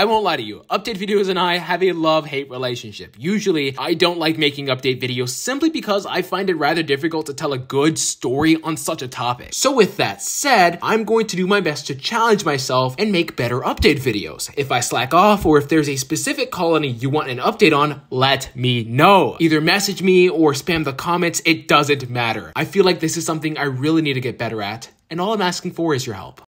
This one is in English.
I won't lie to you, update videos and I have a love-hate relationship. Usually, I don't like making update videos simply because I find it rather difficult to tell a good story on such a topic. So with that said, I'm going to do my best to challenge myself and make better update videos. If I slack off or if there's a specific colony you want an update on, let me know. Either message me or spam the comments, it doesn't matter. I feel like this is something I really need to get better at, and all I'm asking for is your help.